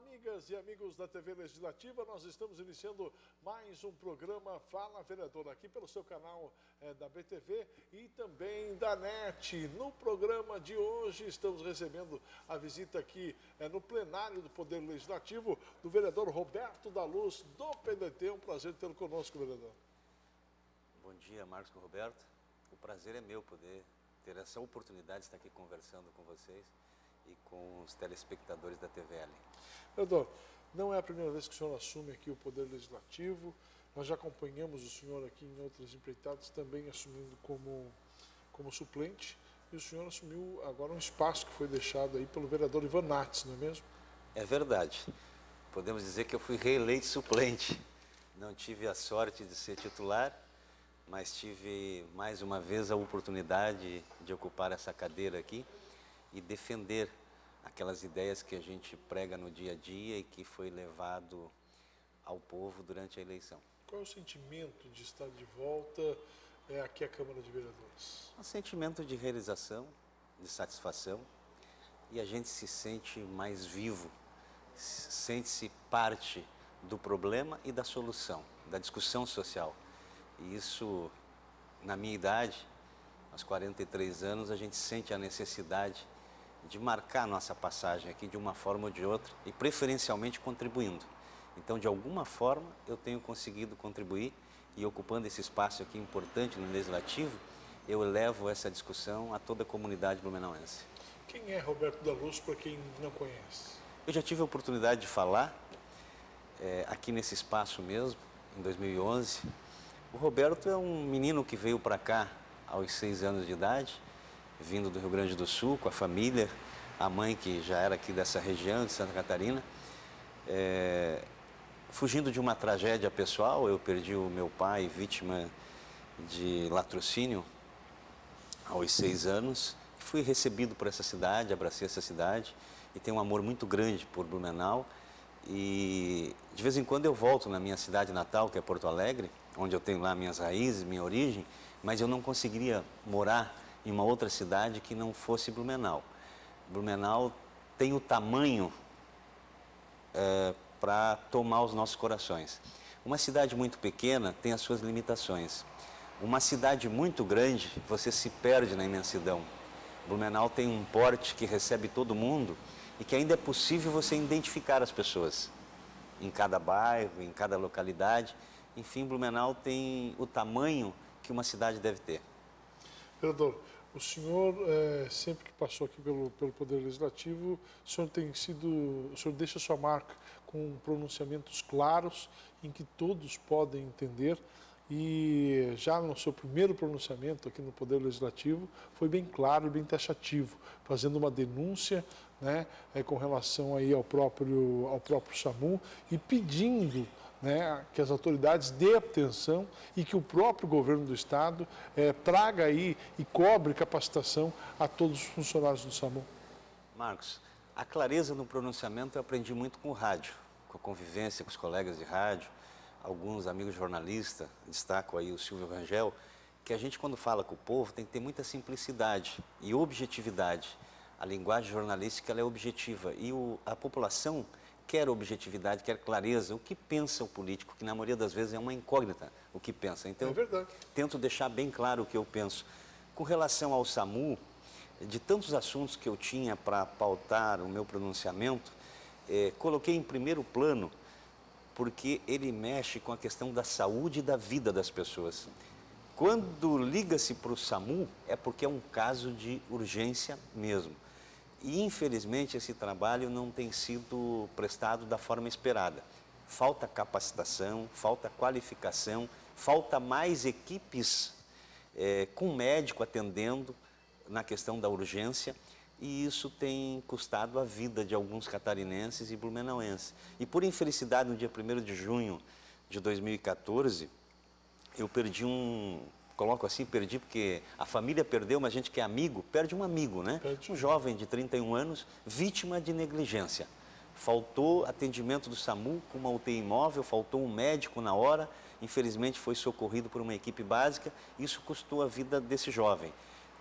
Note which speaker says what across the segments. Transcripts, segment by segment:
Speaker 1: amigas e amigos da TV Legislativa, nós estamos iniciando mais um programa Fala Vereador aqui pelo seu canal é, da BTV e também da NET. No programa de hoje estamos recebendo a visita aqui é, no plenário do Poder Legislativo do vereador Roberto da Luz do PDT. Um prazer tê-lo conosco, vereador.
Speaker 2: Bom dia, Marcos Roberto. O prazer é meu poder ter essa oportunidade de estar aqui conversando com vocês e com os telespectadores da TVL.
Speaker 1: Vereador, não é a primeira vez que o senhor assume aqui o Poder Legislativo, nós já acompanhamos o senhor aqui em outras empreitadas, também assumindo como, como suplente, e o senhor assumiu agora um espaço que foi deixado aí pelo vereador Ivan Nats, não é mesmo?
Speaker 2: É verdade. Podemos dizer que eu fui reeleito suplente. Não tive a sorte de ser titular, mas tive mais uma vez a oportunidade de ocupar essa cadeira aqui e defender aquelas ideias que a gente prega no dia a dia e que foi levado ao povo durante a eleição.
Speaker 1: Qual é o sentimento de estar de volta é, aqui à Câmara de Vereadores?
Speaker 2: Um sentimento de realização, de satisfação e a gente se sente mais vivo, sente-se parte do problema e da solução, da discussão social. E isso, na minha idade, aos 43 anos, a gente sente a necessidade de marcar nossa passagem aqui de uma forma ou de outra e preferencialmente contribuindo. Então, de alguma forma, eu tenho conseguido contribuir e ocupando esse espaço aqui importante no Legislativo, eu levo essa discussão a toda a comunidade blumenauense.
Speaker 1: Quem é Roberto da Luz, para quem não conhece?
Speaker 2: Eu já tive a oportunidade de falar é, aqui nesse espaço mesmo, em 2011. O Roberto é um menino que veio para cá aos seis anos de idade, vindo do Rio Grande do Sul com a família, a mãe que já era aqui dessa região de Santa Catarina. É, fugindo de uma tragédia pessoal, eu perdi o meu pai vítima de latrocínio aos seis anos. Fui recebido por essa cidade, abracei essa cidade e tenho um amor muito grande por Blumenau. E de vez em quando eu volto na minha cidade natal, que é Porto Alegre, onde eu tenho lá minhas raízes, minha origem, mas eu não conseguiria morar em uma outra cidade que não fosse Blumenau. Blumenau tem o tamanho é, para tomar os nossos corações. Uma cidade muito pequena tem as suas limitações. Uma cidade muito grande, você se perde na imensidão. Blumenau tem um porte que recebe todo mundo e que ainda é possível você identificar as pessoas em cada bairro, em cada localidade. Enfim, Blumenau tem o tamanho que uma cidade deve ter.
Speaker 1: Vereador, o senhor, é, sempre que passou aqui pelo, pelo Poder Legislativo, o senhor tem sido, o senhor deixa sua marca com pronunciamentos claros, em que todos podem entender, e já no seu primeiro pronunciamento aqui no Poder Legislativo, foi bem claro e bem taxativo, fazendo uma denúncia né, é, com relação aí ao próprio, ao próprio SAMU e pedindo né, que as autoridades dê atenção e que o próprio governo do Estado é, traga aí e cobre capacitação a todos os funcionários do SAMU.
Speaker 2: Marcos, a clareza no pronunciamento eu aprendi muito com o rádio, com a convivência com os colegas de rádio, alguns amigos jornalistas, destaco aí o Silvio Rangel, que a gente quando fala com o povo tem que ter muita simplicidade e objetividade. A linguagem jornalística é objetiva e o, a população quer objetividade, quer clareza. O que pensa o político, que na maioria das vezes é uma incógnita, o que pensa.
Speaker 1: Então, é
Speaker 2: tento deixar bem claro o que eu penso. Com relação ao SAMU, de tantos assuntos que eu tinha para pautar o meu pronunciamento, eh, coloquei em primeiro plano porque ele mexe com a questão da saúde e da vida das pessoas. Quando liga-se para o SAMU, é porque é um caso de urgência mesmo. E infelizmente esse trabalho não tem sido prestado da forma esperada. Falta capacitação, falta qualificação, falta mais equipes é, com médico atendendo na questão da urgência e isso tem custado a vida de alguns catarinenses e blumenauenses. E por infelicidade, no dia 1 de junho de 2014, eu perdi um, coloco assim, perdi porque a família perdeu, mas a gente que é amigo, perde um amigo, né? Um jovem de 31 anos, vítima de negligência. Faltou atendimento do SAMU com uma UTI imóvel, faltou um médico na hora, infelizmente foi socorrido por uma equipe básica, isso custou a vida desse jovem.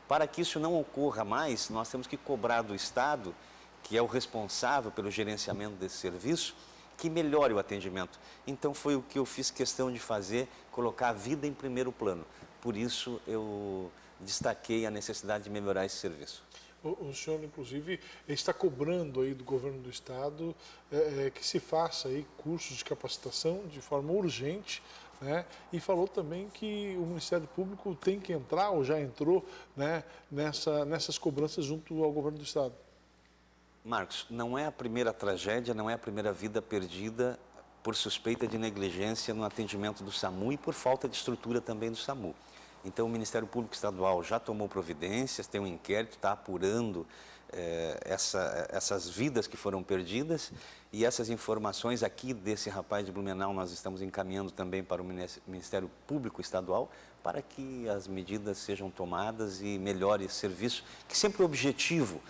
Speaker 2: Para que isso não ocorra mais, nós temos que cobrar do Estado que é o responsável pelo gerenciamento desse serviço, que melhore o atendimento. Então foi o que eu fiz questão de fazer, colocar a vida em primeiro plano. Por isso eu destaquei a necessidade de melhorar esse serviço.
Speaker 1: O, o senhor, inclusive, está cobrando aí do governo do estado é, é, que se faça aí cursos de capacitação de forma urgente né? E falou também que o Ministério Público tem que entrar, ou já entrou, né, nessa, nessas cobranças junto ao governo do Estado.
Speaker 2: Marcos, não é a primeira tragédia, não é a primeira vida perdida por suspeita de negligência no atendimento do SAMU e por falta de estrutura também do SAMU. Então, o Ministério Público Estadual já tomou providências, tem um inquérito, está apurando é, essa, essas vidas que foram perdidas e essas informações aqui desse rapaz de Blumenau nós estamos encaminhando também para o Ministério Público Estadual para que as medidas sejam tomadas e melhore esse serviço, que sempre o objetivo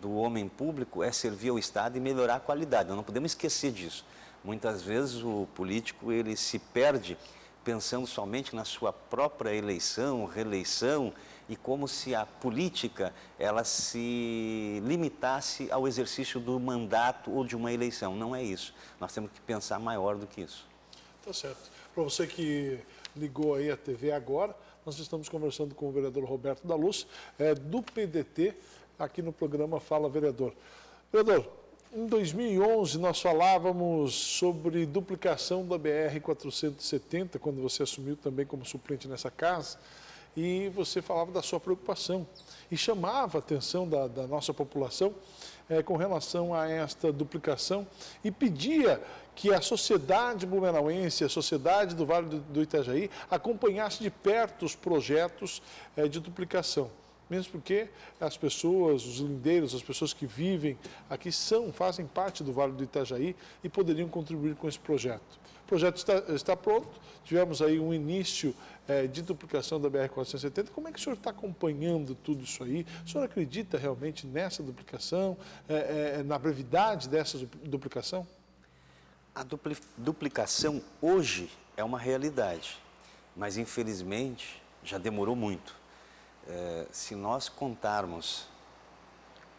Speaker 2: do homem público é servir ao Estado e melhorar a qualidade. Nós não podemos esquecer disso. Muitas vezes o político ele se perde pensando somente na sua própria eleição, reeleição e como se a política ela se limitasse ao exercício do mandato ou de uma eleição. Não é isso. Nós temos que pensar maior do que isso.
Speaker 1: Tá certo. Para você que ligou aí a TV agora, nós estamos conversando com o vereador Roberto da Luz, é, do PDT, aqui no programa Fala Vereador. Vereador, em 2011 nós falávamos sobre duplicação da BR-470, quando você assumiu também como suplente nessa casa e você falava da sua preocupação e chamava a atenção da, da nossa população é, com relação a esta duplicação e pedia que a sociedade blumenauense, a sociedade do Vale do, do Itajaí, acompanhasse de perto os projetos é, de duplicação. Mesmo porque as pessoas, os lindeiros, as pessoas que vivem aqui são, fazem parte do Vale do Itajaí e poderiam contribuir com esse projeto. O projeto está, está pronto, tivemos aí um início é, de duplicação da BR-470. Como é que o senhor está acompanhando tudo isso aí? O senhor acredita realmente nessa duplicação, é, é, na brevidade dessa duplicação?
Speaker 2: A dupli duplicação hoje é uma realidade, mas infelizmente já demorou muito. É, se nós contarmos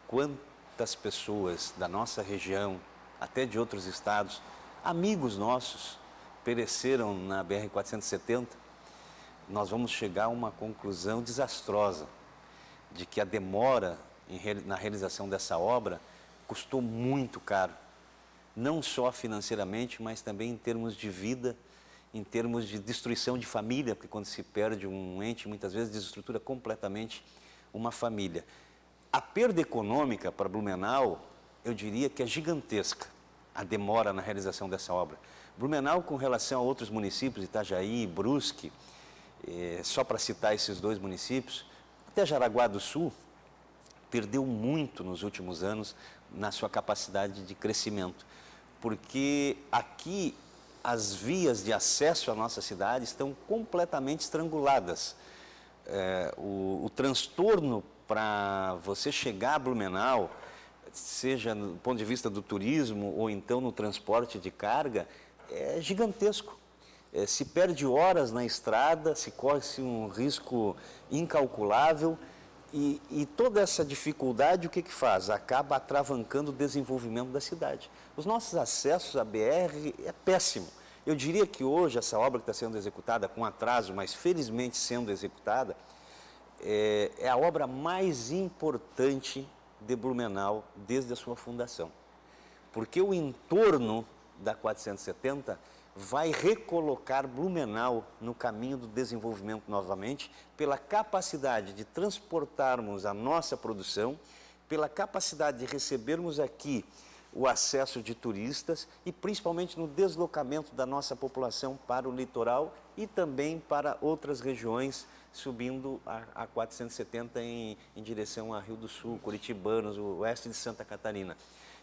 Speaker 2: quantas pessoas da nossa região, até de outros estados, amigos nossos, pereceram na BR-470, nós vamos chegar a uma conclusão desastrosa de que a demora na realização dessa obra custou muito caro, não só financeiramente, mas também em termos de vida, em termos de destruição de família, porque quando se perde um ente, muitas vezes desestrutura completamente uma família. A perda econômica para Blumenau, eu diria que é gigantesca, a demora na realização dessa obra. Blumenau, com relação a outros municípios, Itajaí, Brusque, eh, só para citar esses dois municípios, até Jaraguá do Sul, perdeu muito nos últimos anos na sua capacidade de crescimento, porque aqui as vias de acesso à nossa cidade estão completamente estranguladas. É, o, o transtorno para você chegar a Blumenau, seja do ponto de vista do turismo ou então no transporte de carga, é gigantesco. É, se perde horas na estrada, se corre-se um risco incalculável e, e, toda essa dificuldade o que, que faz? Acaba atravancando o desenvolvimento da cidade. Os nossos acessos à BR é péssimo. Eu diria que hoje essa obra que está sendo executada, com atraso, mas felizmente sendo executada, é, é a obra mais importante de Blumenau desde a sua fundação. Porque o entorno da 470 vai recolocar Blumenau no caminho do desenvolvimento novamente, pela capacidade de transportarmos a nossa produção, pela capacidade de recebermos aqui o acesso de turistas e principalmente no deslocamento da nossa população para o litoral e também para outras regiões, subindo a, a 470 em, em direção a Rio do Sul, Curitibanos, o oeste de Santa Catarina.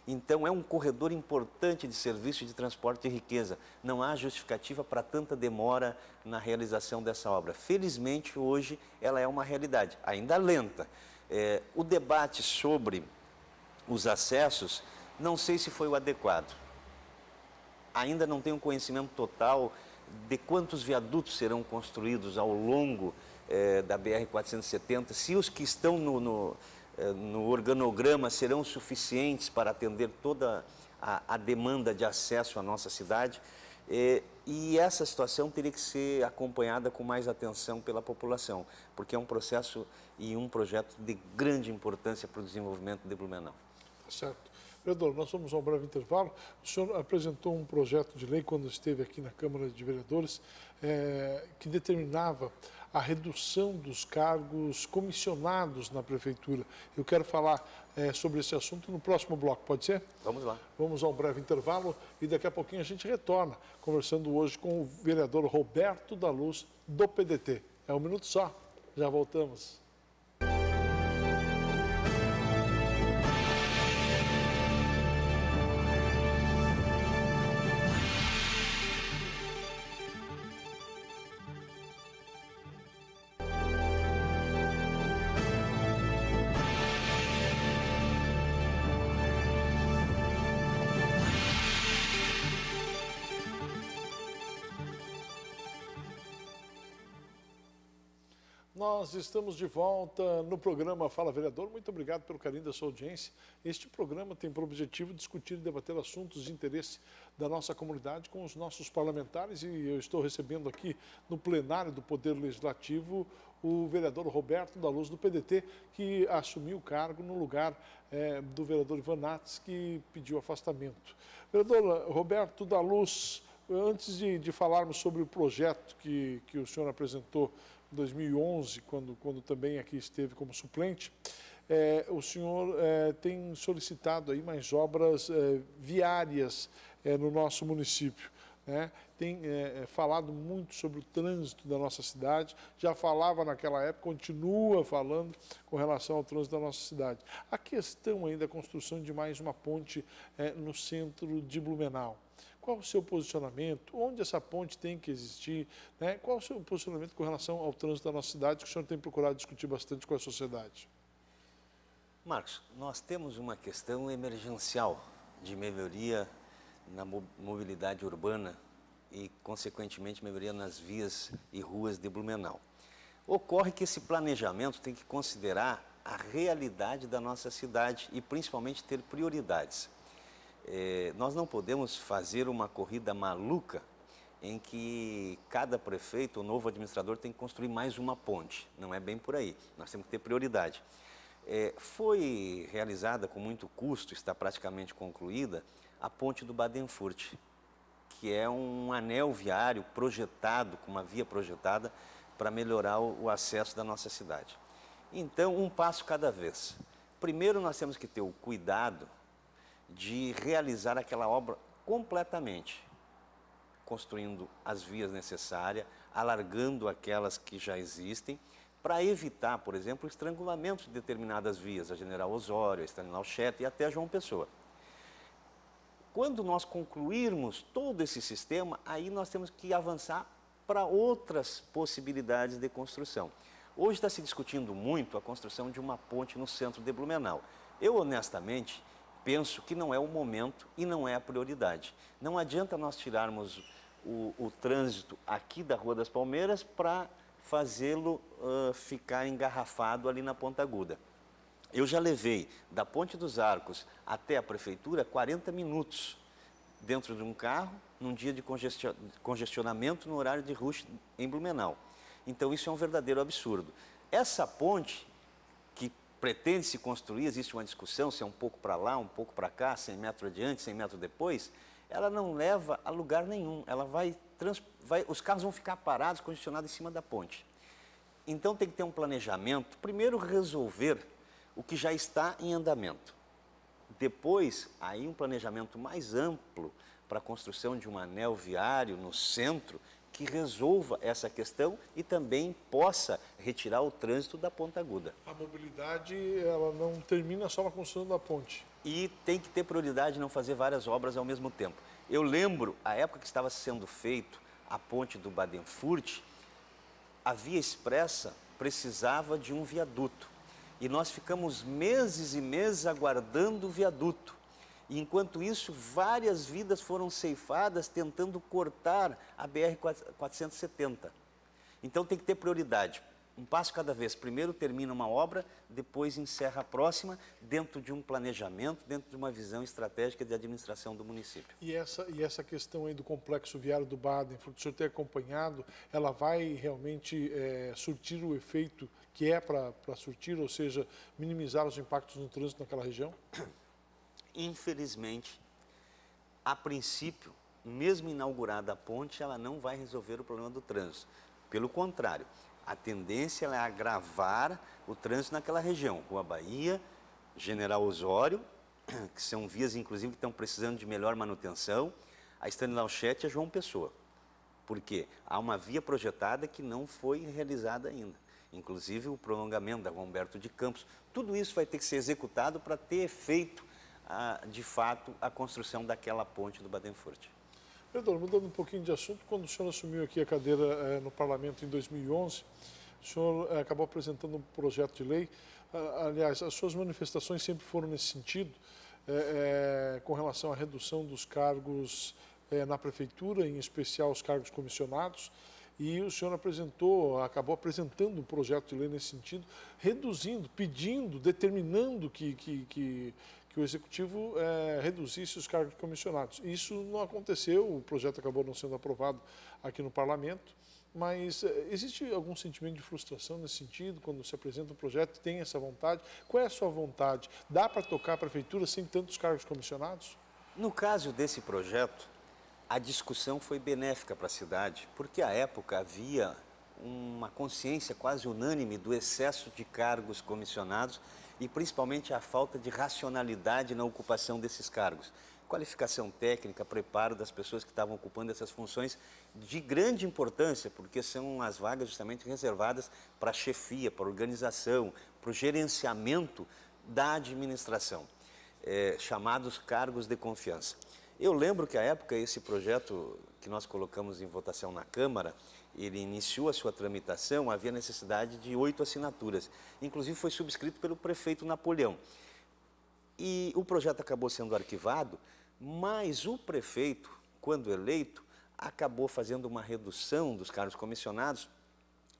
Speaker 2: Então, é um corredor importante de serviço de transporte de riqueza. Não há justificativa para tanta demora na realização dessa obra. Felizmente, hoje, ela é uma realidade, ainda lenta. É, o debate sobre os acessos, não sei se foi o adequado. Ainda não tenho conhecimento total de quantos viadutos serão construídos ao longo é, da BR-470, se os que estão no, no no organograma serão suficientes para atender toda a, a demanda de acesso à nossa cidade. Eh, e essa situação teria que ser acompanhada com mais atenção pela população, porque é um processo e um projeto de grande importância para o desenvolvimento de Blumenau.
Speaker 1: Tá certo. Vereador, nós vamos a um breve intervalo. O senhor apresentou um projeto de lei quando esteve aqui na Câmara de Vereadores é, que determinava a redução dos cargos comissionados na Prefeitura. Eu quero falar é, sobre esse assunto no próximo bloco, pode ser?
Speaker 2: Vamos lá.
Speaker 1: Vamos a um breve intervalo e daqui a pouquinho a gente retorna, conversando hoje com o vereador Roberto da Luz, do PDT. É um minuto só, já voltamos. Nós estamos de volta no programa Fala Vereador. Muito obrigado pelo carinho da sua audiência. Este programa tem por objetivo discutir e debater assuntos de interesse da nossa comunidade com os nossos parlamentares e eu estou recebendo aqui no plenário do Poder Legislativo o vereador Roberto da Luz do PDT, que assumiu o cargo no lugar é, do vereador Ivan Nats, que pediu afastamento. Vereador Roberto da Luz, antes de, de falarmos sobre o projeto que, que o senhor apresentou 2011, quando, quando também aqui esteve como suplente, é, o senhor é, tem solicitado aí mais obras é, viárias é, no nosso município. Né? Tem é, é, falado muito sobre o trânsito da nossa cidade, já falava naquela época, continua falando com relação ao trânsito da nossa cidade. A questão ainda da construção de mais uma ponte no centro de Blumenau. Qual o seu posicionamento? Onde essa ponte tem que existir? Né? Qual o seu posicionamento com relação ao trânsito da nossa cidade, que o senhor tem procurado discutir bastante com a sociedade?
Speaker 2: Marcos, nós temos uma questão emergencial de melhoria na mobilidade urbana e, consequentemente, melhoria nas vias e ruas de Blumenau. Ocorre que esse planejamento tem que considerar a realidade da nossa cidade e, principalmente, ter prioridades é, nós não podemos fazer uma corrida maluca em que cada prefeito, o novo administrador, tem que construir mais uma ponte. Não é bem por aí. Nós temos que ter prioridade. É, foi realizada com muito custo, está praticamente concluída, a ponte do Badenfurt, que é um anel viário projetado, com uma via projetada, para melhorar o, acesso da nossa cidade. Então, um passo cada vez. Primeiro, nós temos que ter o cuidado de realizar aquela obra completamente, construindo as vias necessárias, alargando aquelas que já existem, para evitar, por exemplo, o estrangulamento de determinadas vias, a General Osório, a Stanislaw Schett e até a João Pessoa. Quando nós concluirmos todo esse sistema, aí nós temos que avançar para outras possibilidades de construção. Hoje está se discutindo muito a construção de uma ponte no centro de Blumenau. Eu, honestamente, penso que não é o momento e não é a prioridade. Não adianta nós tirarmos o, o trânsito aqui da Rua das Palmeiras para fazê-lo uh, ficar engarrafado ali na Ponta Aguda. Eu já levei da Ponte dos Arcos até a Prefeitura 40 minutos dentro de um carro, num dia de congestionamento no horário de rush em Blumenau. Então isso é um verdadeiro absurdo. Essa ponte pretende se construir, existe uma discussão se é um pouco para lá, um pouco para cá, 100 metros adiante, 100 metros depois, ela não leva a lugar nenhum. Ela vai, trans, vai, os carros vão ficar parados, congestionados em cima da ponte. Então tem que ter um planejamento, primeiro resolver o que já está em andamento. Depois, aí um planejamento mais amplo para a construção de um anel viário no centro que resolva essa questão e também possa retirar o trânsito da Ponta Aguda.
Speaker 1: A mobilidade ela não termina só na construção da ponte.
Speaker 2: E tem que ter prioridade não fazer várias obras ao mesmo tempo. Eu lembro, a época que estava sendo feito a ponte do Badenfurt, a via expressa precisava de um viaduto. E nós ficamos meses e meses aguardando o viaduto. E enquanto isso, várias vidas foram ceifadas tentando cortar a BR-470. Então tem que ter prioridade. um passo cada vez. Primeiro termina uma obra, depois encerra a próxima, dentro de um planejamento, dentro de uma visão estratégica de administração do município.
Speaker 1: E essa, e essa questão aí do complexo viário do Baden, o senhor ter acompanhado, ela vai realmente é, surtir o efeito que é para surtir, ou seja, minimizar os impactos no trânsito naquela região?
Speaker 2: Infelizmente, a princípio, mesmo inaugurada a ponte, ela não vai resolver o problema do trânsito. Pelo contrário, a tendência é agravar o trânsito naquela região, Rua Bahia, General Osório, que são vias, inclusive, que estão precisando de melhor manutenção, a Stanley Lauchete e a João Pessoa. Porque há uma via projetada que não foi realizada ainda. Inclusive o prolongamento da Humberto de Campos. Tudo isso vai ter que ser executado para ter efeito, ah, de fato, a construção daquela ponte do Badenfurt.
Speaker 1: Vereador, mudando um pouquinho de assunto, quando o senhor assumiu aqui a cadeira eh, no parlamento em 2011, o senhor eh, acabou apresentando um projeto de lei. Ah, aliás, as suas manifestações sempre foram nesse sentido, eh, com relação à redução dos cargos na prefeitura, em especial os cargos comissionados. E o senhor apresentou, acabou apresentando um projeto de lei nesse sentido, reduzindo, pedindo, determinando que, que, que que o Executivo é, reduzisse os cargos comissionados. Isso não aconteceu, o projeto acabou não sendo aprovado aqui no Parlamento, mas é, existe algum sentimento de frustração nesse sentido, quando se apresenta um projeto, tem essa vontade? Qual é a sua vontade? Dá para tocar a Prefeitura sem tantos cargos comissionados?
Speaker 2: No caso desse projeto, a discussão foi benéfica para a cidade, porque à época havia uma consciência quase unânime do excesso de cargos comissionados e principalmente a falta de racionalidade na ocupação desses cargos. Qualificação técnica, preparo das pessoas que estavam ocupando essas funções de grande importância, porque são as vagas justamente reservadas para a chefia, para a organização, para o gerenciamento da administração, é, chamados cargos de confiança. Eu lembro que à época esse projeto que nós colocamos em votação na Câmara, ele iniciou a sua tramitação, havia necessidade de oito assinaturas. Inclusive foi subscrito pelo prefeito Napoleão. E o projeto acabou sendo arquivado, mas o prefeito, quando eleito, acabou fazendo uma redução dos cargos comissionados,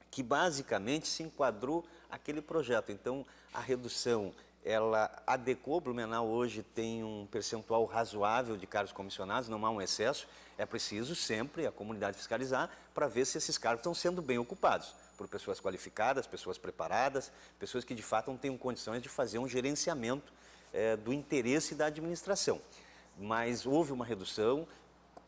Speaker 2: que basicamente se enquadrou aquele projeto. Então, a redução ela adequou, Blumenau hoje tem um percentual razoável de cargos comissionados, não há um excesso, é preciso sempre a comunidade fiscalizar para ver se esses cargos estão sendo bem ocupados por pessoas qualificadas, pessoas preparadas, pessoas que de fato não tenham condições de fazer um gerenciamento é, do interesse da administração. Mas houve uma redução,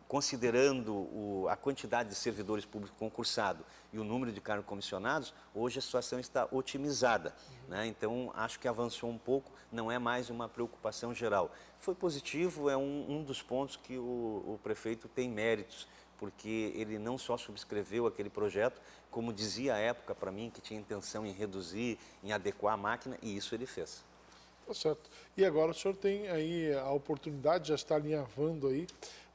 Speaker 2: considerando o, a quantidade de servidores públicos concursados e o número de cargos comissionados, hoje a situação está otimizada. Uhum. Né? Então, acho que avançou um pouco, não é mais uma preocupação geral. Foi positivo, é um, um dos pontos que o, o prefeito tem méritos, porque ele não só subscreveu aquele projeto, como dizia à época para mim que tinha intenção em reduzir, em adequar a máquina, e isso ele fez.
Speaker 1: Tá certo. E agora o senhor tem aí a oportunidade, já está alinhavando aí,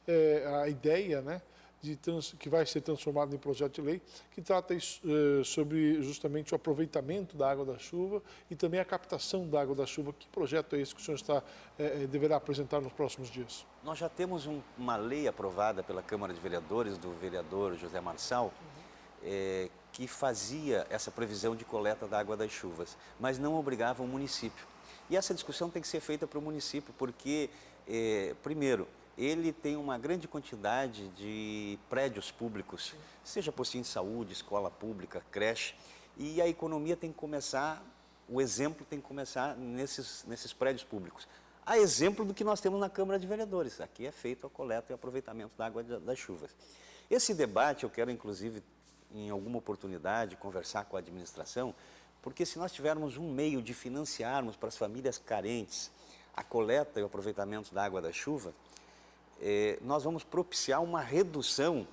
Speaker 1: é, a ideia, né, de trans, que vai ser transformado em projeto de lei, que trata isso, eh, sobre justamente o aproveitamento da água da chuva e também a captação da água da chuva. Que projeto é esse que o senhor está, eh, deverá apresentar nos próximos dias?
Speaker 2: Nós já temos um, uma lei aprovada pela Câmara de Vereadores, do vereador José Marçal, uhum. que fazia essa previsão de coleta da água das chuvas, mas não obrigava o município. E essa discussão tem que ser feita para o município, porque, primeiro, ele tem uma grande quantidade de prédios públicos, seja postinho de saúde, escola pública, creche, e a economia tem que começar, o exemplo tem que começar nesses, nesses prédios públicos. A exemplo do que nós temos na Câmara de Vereadores, aqui é feito a coleta e aproveitamento da água das chuvas. Esse debate eu quero, inclusive, em alguma oportunidade, conversar com a administração, porque se nós tivermos um meio de financiarmos para as famílias carentes a coleta e o aproveitamento da água da chuva, eh, nós vamos propiciar uma redução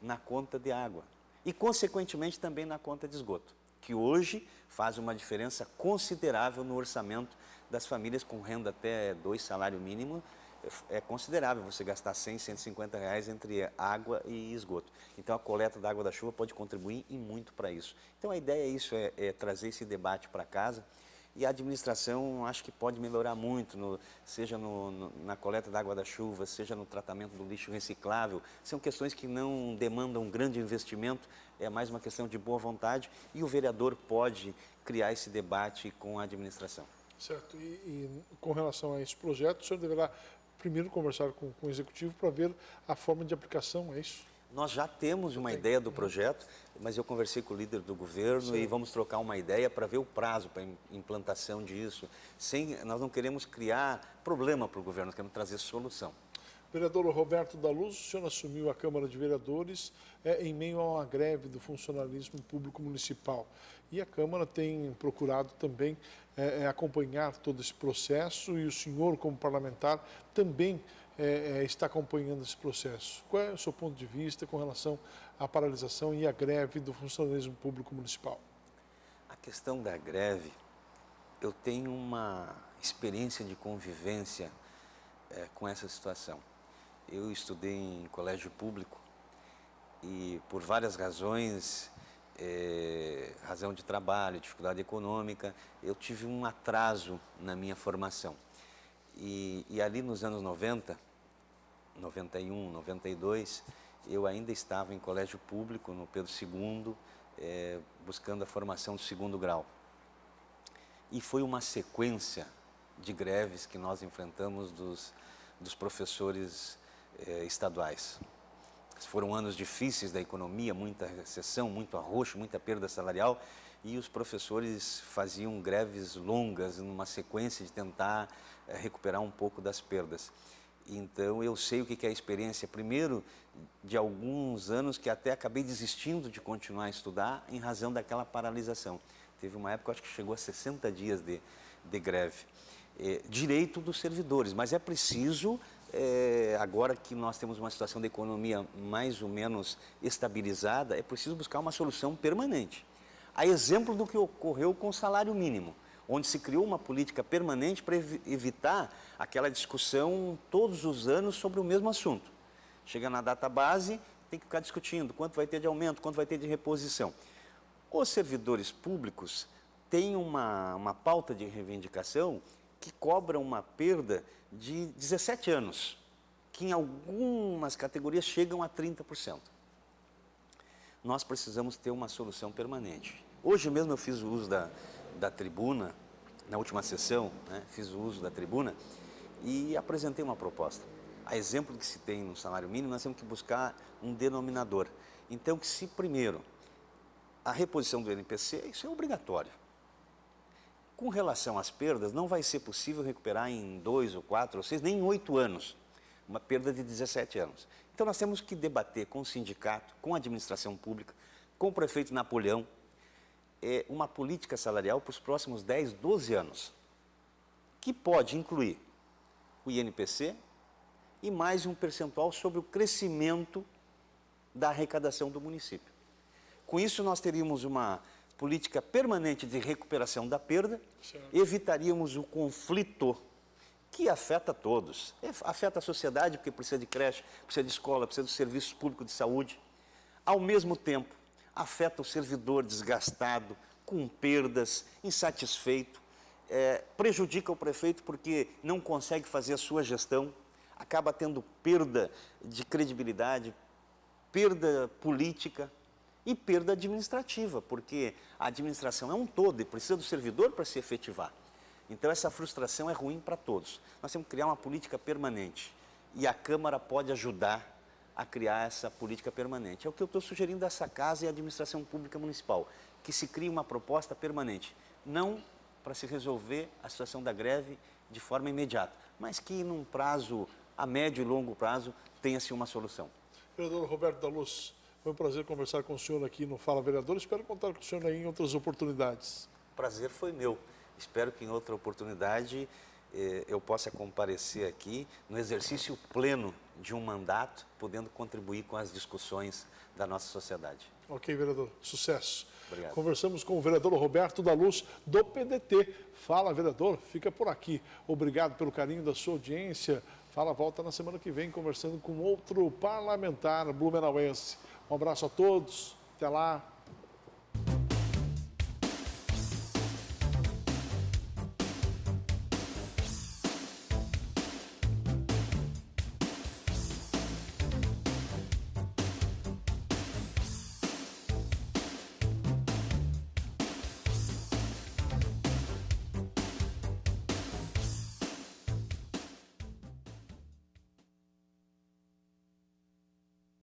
Speaker 2: na conta de água e, consequentemente, também na conta de esgoto, que hoje faz uma diferença considerável no orçamento das famílias com renda até dois salários mínimos. É considerável você gastar 100, 150 reais entre água e esgoto. Então, a coleta da água da chuva pode contribuir e muito para isso. Então, a ideia é isso, é, é trazer esse debate para casa E a administração acho que pode melhorar muito, no, seja no, no, na coleta da água da chuva, seja no tratamento do lixo reciclável. São questões que não demandam um grande investimento, é mais uma questão de boa vontade e o vereador pode criar esse debate com a administração.
Speaker 1: Certo. E, e com relação a esse projeto, o senhor deverá primeiro conversar com, com o executivo para ver a forma de aplicação, é isso?
Speaker 2: Nós já temos uma ideia do projeto, mas eu conversei com o líder do governo Sim. e vamos trocar uma ideia para ver o prazo para implantação disso. Sem, nós não queremos criar problema para o governo, nós queremos trazer solução.
Speaker 1: Vereador Roberto da Luz, o senhor assumiu a Câmara de Vereadores é, em meio a uma greve do funcionalismo público municipal. E a Câmara tem procurado também é, é acompanhar todo esse processo e o senhor, como parlamentar, também é, é, está acompanhando esse processo. Qual é o seu ponto de vista com relação à paralisação e à greve do funcionalismo público municipal?
Speaker 2: A questão da greve, eu tenho uma experiência de convivência é, com essa situação. Eu estudei em colégio público e, por várias razões, é, razão de trabalho, dificuldade econômica, eu tive um atraso na minha formação. E, e ali nos anos 90, 91, 92, eu ainda estava em colégio público, no Pedro II, é, buscando a formação do segundo grau. E foi uma sequência de greves que nós enfrentamos dos, dos professores é, estaduais. Foram anos difíceis da economia, muita recessão, muito arroxo, muita perda salarial, e os professores faziam greves longas, numa sequência de tentar é, recuperar um pouco das perdas. Então eu sei o que é a experiência, primeiro, de alguns anos que até acabei desistindo de continuar a estudar em razão daquela paralisação. Teve uma época, acho que chegou a 60 dias de, de greve. É, direito dos servidores, mas é preciso, é, agora que nós temos uma situação da economia mais ou menos estabilizada, é preciso buscar uma solução permanente. A exemplo do que ocorreu com o salário mínimo onde se criou uma política permanente para evitar aquela discussão todos os anos sobre o mesmo assunto. Chega na data base, tem que ficar discutindo quanto vai ter de aumento, quanto vai ter de reposição. Os servidores públicos têm uma, uma pauta de reivindicação que cobra uma perda de 17 anos, que em algumas categorias chegam a 30%. Nós precisamos ter uma solução permanente. Hoje mesmo eu fiz o uso da, da tribuna na última sessão, né, fiz o uso da tribuna e apresentei uma proposta. A exemplo que se tem no salário mínimo, nós temos que buscar um denominador. Então, que se primeiro a reposição do NPC, isso é obrigatório. Com relação às perdas, não vai ser possível recuperar em dois ou quatro ou seis, nem em oito anos, uma perda de 17 anos. Então, nós temos que debater com o sindicato, com a administração pública, com o prefeito Napoleão, é, uma política salarial para os próximos 10, 12 anos, que pode incluir o INPC e mais um percentual sobre o crescimento da arrecadação do município. Com isso, nós teríamos uma política permanente de recuperação da perda, certo. evitaríamos o conflito que afeta todos. Afeta a sociedade, porque precisa de creche, precisa de escola, precisa de serviços públicos de saúde. Ao mesmo tempo, afeta o servidor desgastado, com perdas, insatisfeito, é, prejudica o prefeito porque não consegue fazer a sua gestão, acaba tendo perda de credibilidade, perda política e perda administrativa, porque a administração é um todo e precisa do servidor para se efetivar. Então essa frustração é ruim para todos. Nós temos que criar uma política permanente e a Câmara pode ajudar a criar essa política permanente. É o que eu estou sugerindo dessa casa e a administração pública municipal, que se crie uma proposta permanente, não para se resolver a situação da greve de forma imediata, mas que num prazo a médio e longo prazo tenha-se uma solução.
Speaker 1: Vereador Roberto da Luz, foi um prazer conversar com o senhor aqui no Fala Vereador. Espero contar com o senhor aí em outras oportunidades.
Speaker 2: Prazer foi meu. Espero que em outra oportunidade eh, eu possa comparecer aqui no exercício pleno de um mandato, podendo contribuir com as discussões da nossa sociedade.
Speaker 1: Ok, vereador. Sucesso.
Speaker 2: Obrigado.
Speaker 1: Conversamos com o vereador Roberto da Luz, do PDT. Fala, vereador. Fica por aqui. Obrigado pelo carinho da sua audiência. Fala, volta na semana que vem conversando com outro parlamentar blumenauense. Um abraço a todos. Até lá.